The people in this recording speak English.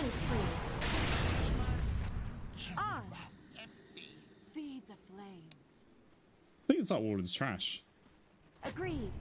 Killing spree. On. Feed the flames. I think it's like Warden's trash. Agreed.